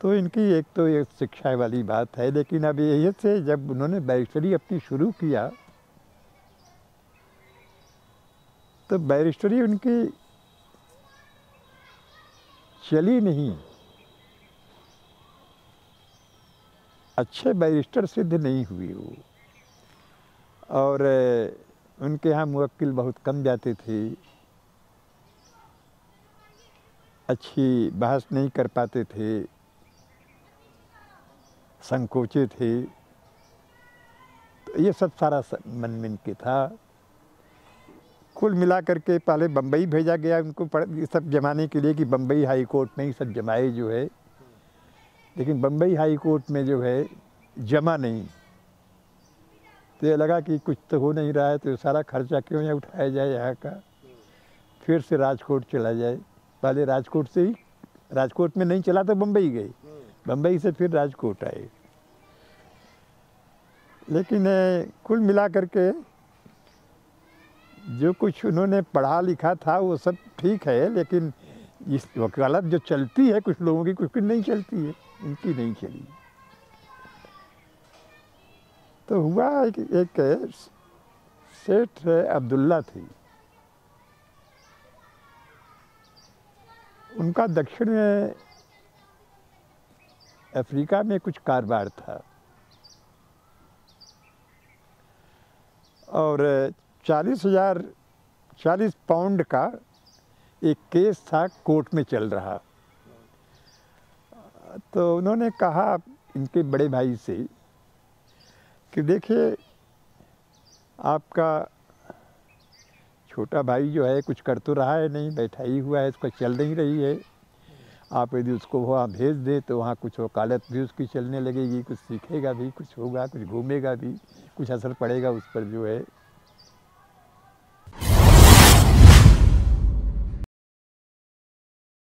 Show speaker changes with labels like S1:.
S1: तो इनकी एक तो ये शिक्षा वाली बात है, लेकिन अब यही से जब उन्होंने बैरिस्टरी अपनी शुरू किया तो बैरिस्टरी उनकी चली नहीं। अच्छे बैरिस्टर सिद्ध नहीं हुए वो। और, उनके यहाँ मुवक्किल बहुत कम जाते थे। अच्छी बहस नहीं कर पाते थे। संकोचे थे तो ये सब सारा मन में के था। कुल मिला करके पहले बम्बई भेजा गया। उनको पढ़ सब जमाने के लिए कि बम्बई हाई कोर्ट में ही सब जमाए जो है। लेकिन बम्बई हाई कोर्ट में जो है, जमा नहीं। तो ये लगा कि कुछ तो हो नहीं रहा है तो सारा खर्चा क्यों यहाँ उठाया जाए यहाँ का? फिर से राजकोट चला जाए। पहले राजकोट से ही राजकोट में नहीं चला तो बम्बई गए बम्बई से फिर राजकोट आए। लेकिन कुल मिला करके जो कुछ उन्होंने पढ़ा लिखा था वो सब ठीक है लेकिन इस वकालत जो चलती है कुछ लोगों की कुछ की नहीं चलती है उनकी नहीं चली। तो हुआ एक, एक सेठ अब्दुल्ला थी। उनका दक्षिण में अफ्रीका में कुछ कारोबार था। और चालीस हज़ार, चालीस पाउंड का एक केस था कोर्ट में चल रहा। तो उन्होंने कहा इनके बड़े भाई से कि देखिए, आपका छोटा भाई जो है कुछ कर तो रहा है नहीं, बैठा ही हुआ है, इसका चल नहीं रही है। आप यदि उसको वहाँ भेज दें तो वहाँ कुछ वकालत भी उसकी चलने लगेगी, कुछ सीखेगा भी, कुछ होगा, कुछ घूमेगा भी, कुछ असर पड़ेगा उस पर जो है।